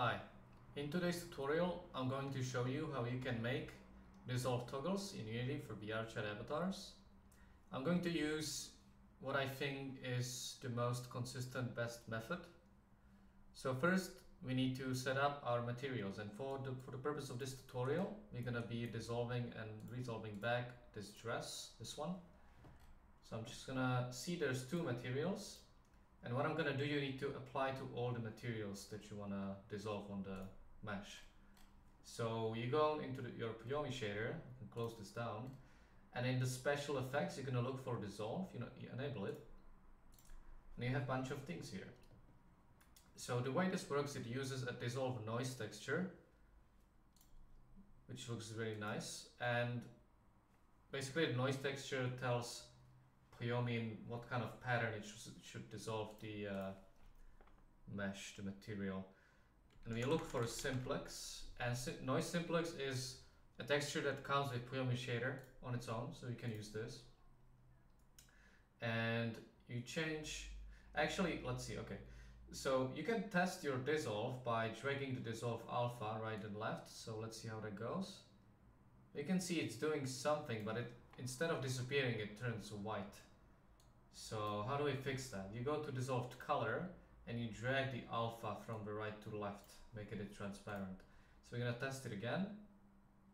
Hi, in today's tutorial I'm going to show you how you can make dissolve toggles in Unity for VRChat avatars. I'm going to use what I think is the most consistent best method. So first we need to set up our materials and for the, for the purpose of this tutorial we're gonna be dissolving and resolving back this dress, this one. So I'm just gonna see there's two materials and what I'm gonna do, you need to apply to all the materials that you wanna dissolve on the mesh. So you go into the, your Poiyomi shader, and close this down, and in the special effects, you're gonna look for dissolve, you know, you enable it, and you have a bunch of things here. So the way this works, it uses a dissolve noise texture, which looks really nice, and basically the noise texture tells Poiyomi what kind of pattern it should, should dissolve the uh, mesh, the material. And we look for a simplex, and si noise simplex is a texture that comes with Poiyomi shader on its own, so you can use this. And you change, actually, let's see, okay. So you can test your dissolve by dragging the dissolve alpha right and left. So let's see how that goes. You can see it's doing something, but it instead of disappearing, it turns white. So how do we fix that? You go to dissolved color and you drag the alpha from the right to the left, making it transparent. So we're gonna test it again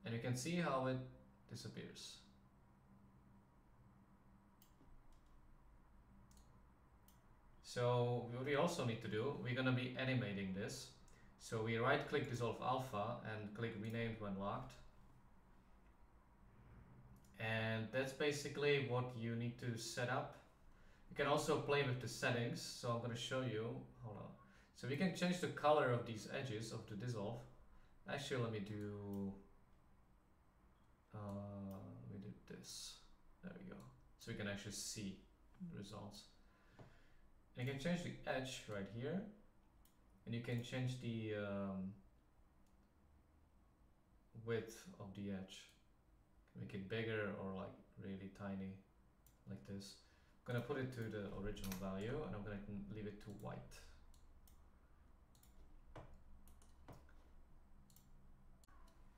and you can see how it disappears. So what we also need to do, we're gonna be animating this. So we right click dissolve alpha and click renamed when locked and that's basically what you need to set up you can also play with the settings, so I'm going to show you. Hold on. So we can change the color of these edges of the dissolve. Actually, let me do. Uh, we did this. There we go. So we can actually see the results. And you can change the edge right here, and you can change the um, width of the edge. Make it bigger or like really tiny, like this gonna put it to the original value and I'm gonna leave it to white.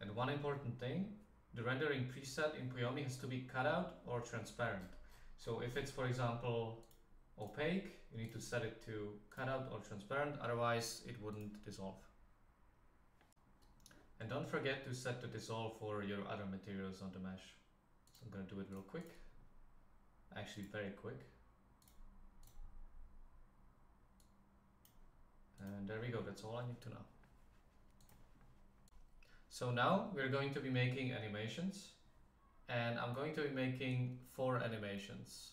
And one important thing, the rendering preset in Poiyomi has to be cutout or transparent. So if it's, for example, opaque, you need to set it to cutout or transparent, otherwise it wouldn't dissolve. And don't forget to set the dissolve for your other materials on the mesh. So I'm gonna do it real quick actually very quick. And there we go, that's all I need to know. So now we're going to be making animations and I'm going to be making four animations.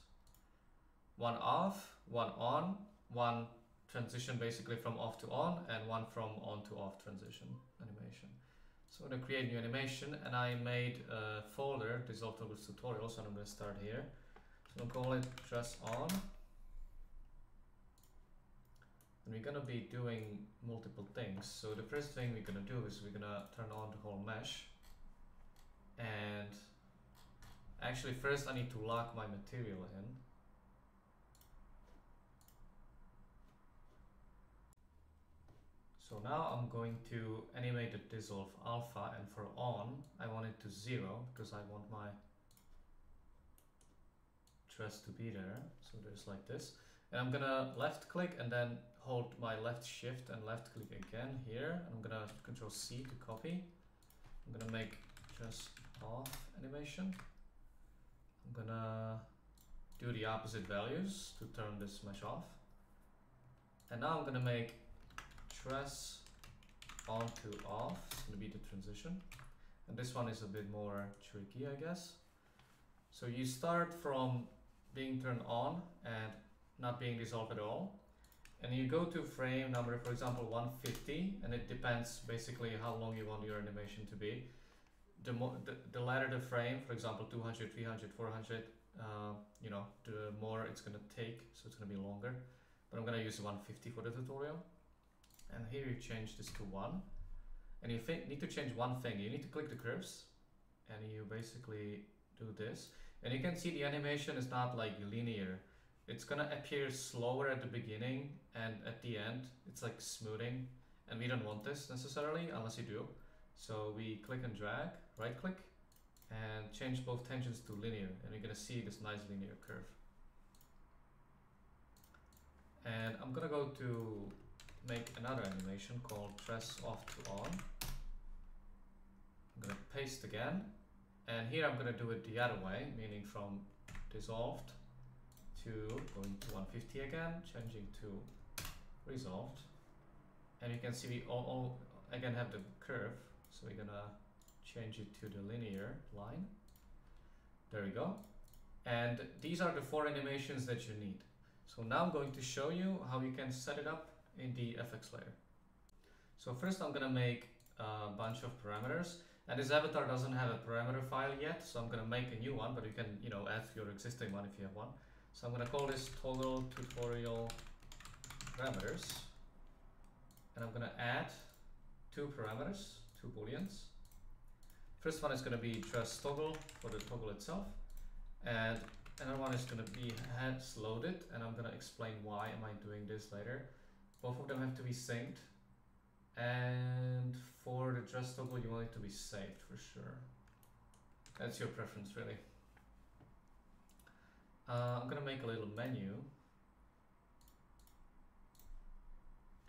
One off, one on, one transition basically from off to on and one from on to off transition animation. So I'm going to create new animation and I made a folder, Dissolve Toggles tutorial, so I'm going to start here. We'll call it dress on. And we're gonna be doing multiple things. So the first thing we're gonna do is we're gonna turn on the whole mesh. And actually first I need to lock my material in. So now I'm going to animate the dissolve alpha and for on I want it to zero because I want my dress to be there. So there's like this. And I'm gonna left click and then hold my left shift and left click again here. I'm gonna control C to copy. I'm gonna make dress off animation. I'm gonna do the opposite values to turn this mesh off. And now I'm gonna make dress on to off. It's gonna be the transition. And this one is a bit more tricky, I guess. So you start from being turned on and not being dissolved at all. And you go to frame number, for example, 150, and it depends basically how long you want your animation to be. The, more, the, the later the frame, for example, 200, 300, 400, uh, you know, the more it's gonna take, so it's gonna be longer. But I'm gonna use 150 for the tutorial. And here you change this to one. And you need to change one thing. You need to click the curves and you basically do this. And you can see the animation is not like linear. It's gonna appear slower at the beginning and at the end, it's like smoothing. and we don't want this necessarily unless you do. So we click and drag, right click, and change both tangents to linear, and you're gonna see this nice linear curve. And I'm gonna go to make another animation called dress off to on. I'm gonna paste again, and here I'm gonna do it the other way, meaning from dissolved to going to 150 again, changing to resolved. And you can see we all, all again have the curve, so we're gonna change it to the linear line. There we go. And these are the four animations that you need. So now I'm going to show you how you can set it up in the FX layer. So first I'm gonna make a bunch of parameters and this avatar doesn't have a parameter file yet so I'm gonna make a new one but you can you know add your existing one if you have one. So I'm gonna call this toggle tutorial parameters and I'm gonna add two parameters, two booleans. First one is gonna be dress toggle for the toggle itself and another one is gonna be has loaded and I'm gonna explain why am I doing this later. Both of them have to be synced and for the dress toggle you want it to be saved for sure. That's your preference really. Uh, I'm gonna make a little menu.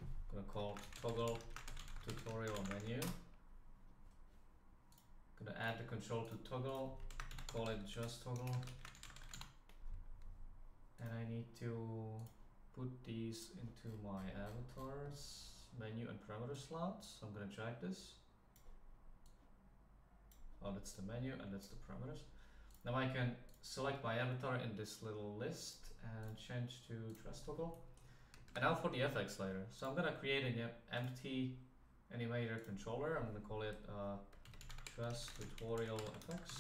I'm gonna call toggle tutorial menu. I'm gonna add the control to toggle, call it just toggle. And I need to put these into my avatars menu and parameter slots. So I'm gonna drag this. Oh, that's the menu and that's the parameters. Now I can select my avatar in this little list and change to dress toggle. And now for the FX layer. So I'm gonna create an empty animator controller. I'm gonna call it uh, dress tutorial FX.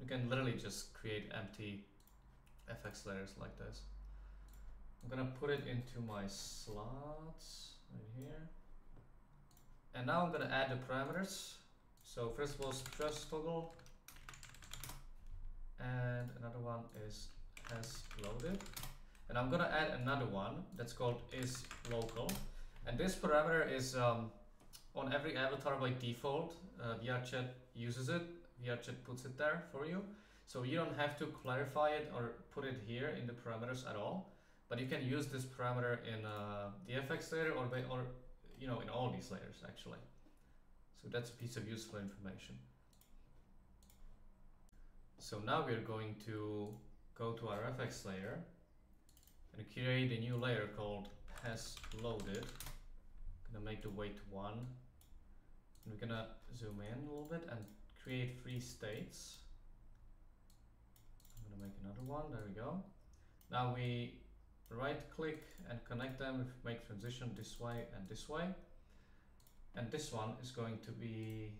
You can literally just create empty FX layers like this. I'm gonna put it into my slots right here. And now I'm gonna add the parameters. So first of all, dress toggle, and another one is has loaded. And I'm gonna add another one that's called is local. And this parameter is um, on every avatar by default. Uh, VRChat uses it. VRChat puts it there for you. So you don't have to clarify it or put it here in the parameters at all. But you can use this parameter in uh, the FX layer or, or you know in all these layers actually. So that's a piece of useful information. So now we're going to go to our FX layer and create a new layer called has loaded. Gonna make the weight one. And we're gonna zoom in a little bit and create three states. I'm gonna make another one, there we go. Now we right click and connect them, make transition this way and this way. And this one is going to be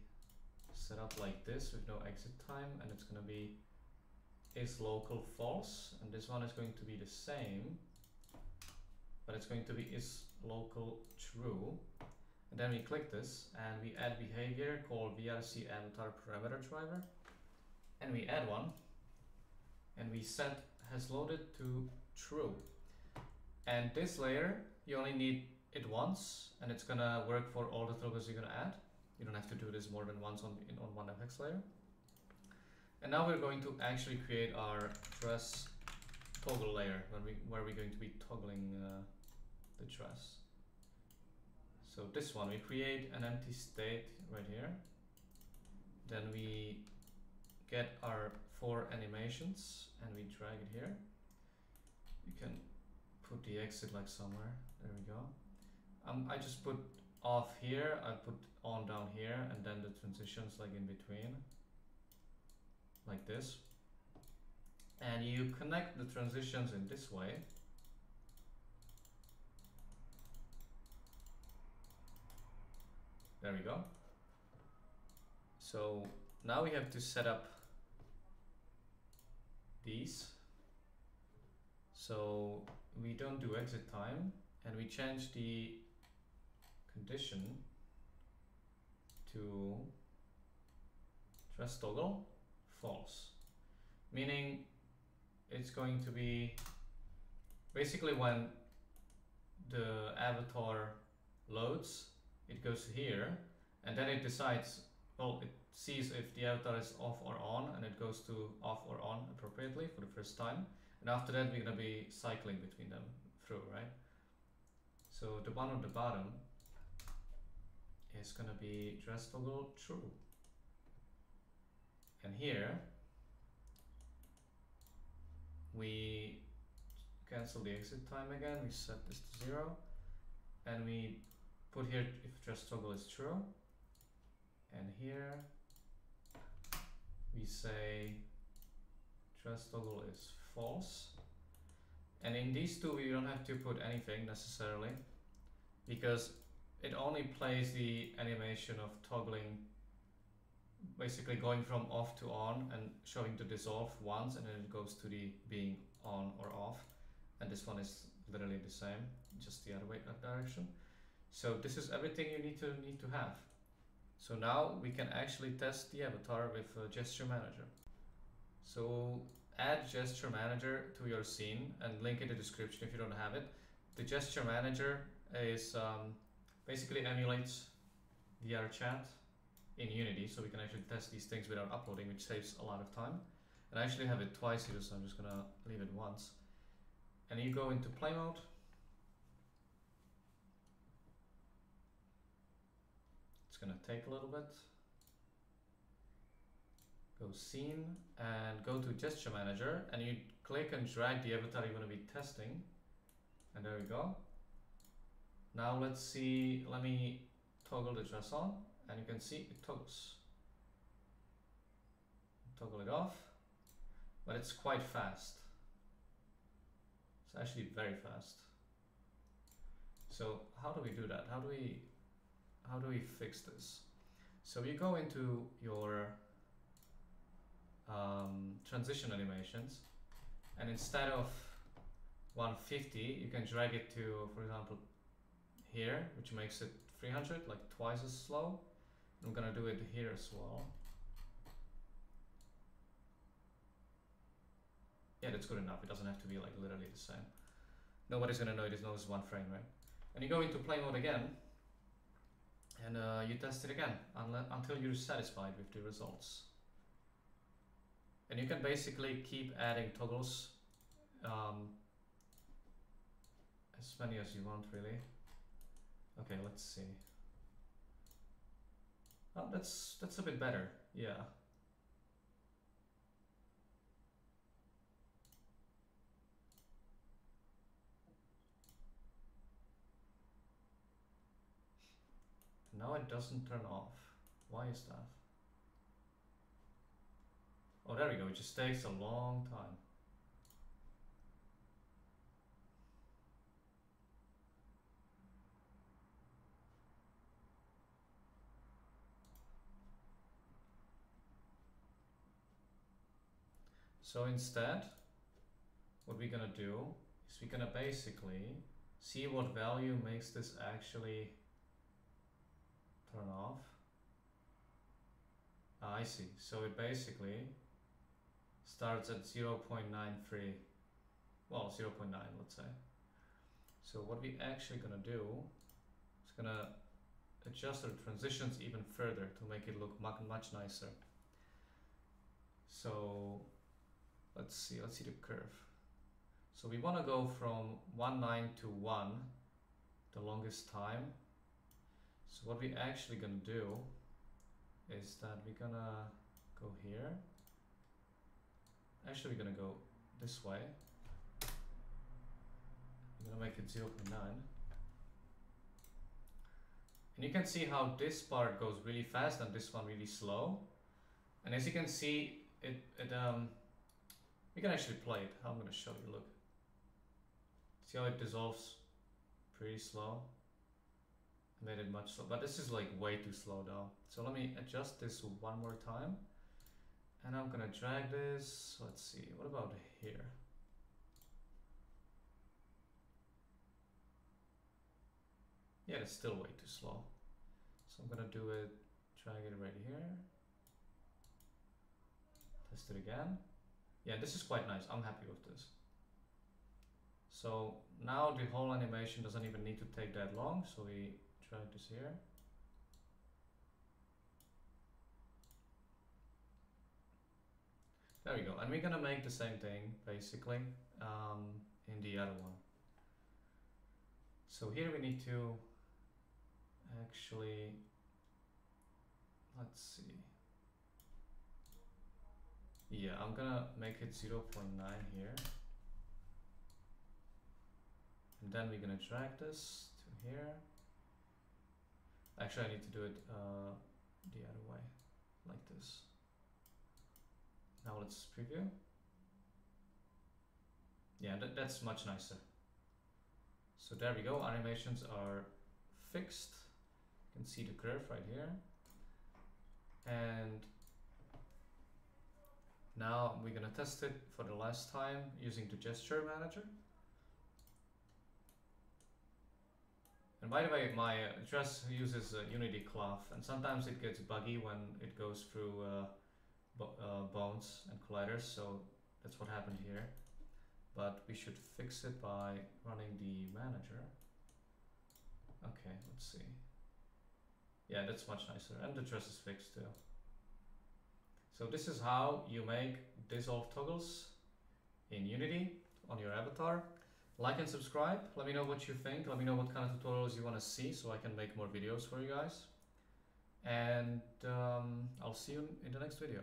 set up like this with no exit time and it's going to be is local false and this one is going to be the same but it's going to be is local true. And then we click this and we add behavior called VRC avatar parameter driver. And we add one. And we set has loaded to true and this layer, you only need it once and it's gonna work for all the toggles you're gonna add. You don't have to do this more than once on, in, on one FX layer. And now we're going to actually create our dress toggle layer when we, where we're going to be toggling uh, the dress. So this one, we create an empty state right here. Then we get our four animations and we drag it here. You can put the exit like somewhere. There we go. Um, I just put off here, I put on down here, and then the transitions like in between, like this. And you connect the transitions in this way. There we go. So now we have to set up these. So we don't do exit time and we change the condition to dress toggle false meaning it's going to be basically when the avatar loads it goes here, and then it decides, well, it sees if the avatar is off or on, and it goes to off or on appropriately for the first time. And after that, we're gonna be cycling between them through, right? So the one on the bottom is gonna be dress toggle true. And here, we cancel the exit time again, we set this to zero, and we put here if dress toggle is true, and here we say dress toggle is false. And in these two we don't have to put anything necessarily because it only plays the animation of toggling basically going from off to on and showing the dissolve once and then it goes to the being on or off. And this one is literally the same just the other way that direction. So this is everything you need to need to have. So now we can actually test the avatar with uh, gesture manager. So add gesture manager to your scene and link in the description if you don't have it the gesture manager is um, basically emulates VRChat in Unity, so we can actually test these things without uploading, which saves a lot of time. And I actually have it twice here, so I'm just gonna leave it once. And you go into play mode. It's gonna take a little bit. Go scene and go to gesture manager and you click and drag the avatar you want to be testing. And there we go. Now let's see, let me toggle the dress on and you can see it toggles. Toggle it off, but it's quite fast. It's actually very fast. So how do we do that? How do we how do we fix this? So you go into your um, transition animations and instead of 150 you can drag it to for example here which makes it 300 like twice as slow I'm gonna do it here as well. Yeah, that's good enough. It doesn't have to be like literally the same. Nobody's gonna notice knows one frame, right? And you go into play mode again, and uh, you test it again until you're satisfied with the results. And you can basically keep adding toggles um, as many as you want, really. Okay, let's see. Oh, that's that's a bit better. Yeah. Now it doesn't turn off. Why is that? Oh, there we go. It just takes a long time. So instead, what we're gonna do is we're gonna basically see what value makes this actually turn off. Ah, I see. So it basically starts at 0.93, well 0.9 let's say. So what we actually gonna do is gonna adjust our transitions even further to make it look much, much nicer. So let's see, let's see the curve. So we want to go from 1, 9 to 1, the longest time. So what we actually gonna do is that we're gonna go here. Actually, we're gonna go this way. I'm gonna make it 0 0.9. And you can see how this part goes really fast and this one really slow. And as you can see, it, it um, we can actually play it. I'm going to show you, look. See how it dissolves pretty slow? I made it much slow, but this is like way too slow though. So let me adjust this one more time. And I'm gonna drag this, let's see, what about here? Yeah, it's still way too slow. So I'm gonna do it, drag it right here. Test it again. Yeah, this is quite nice. I'm happy with this. So now the whole animation doesn't even need to take that long. So we drag this here. There we go. And we're gonna make the same thing basically um, in the other one. So here we need to actually, let's see. Yeah, I'm gonna make it 0.9 here. And then we're gonna drag this to here. Actually, I need to do it uh, the other way, like this. Now let's preview. Yeah, that, that's much nicer. So there we go, animations are fixed. You can see the curve right here. And now we're gonna test it for the last time using the gesture manager. And by the way, my dress uses uh, Unity cloth, and sometimes it gets buggy when it goes through uh, uh, bones and colliders, so that's what happened here. But we should fix it by running the manager. Okay, let's see. Yeah, that's much nicer, and the dress is fixed too. So this is how you make dissolve toggles in Unity on your avatar. Like and subscribe. Let me know what you think. Let me know what kind of tutorials you want to see so I can make more videos for you guys. And um, I'll see you in the next video.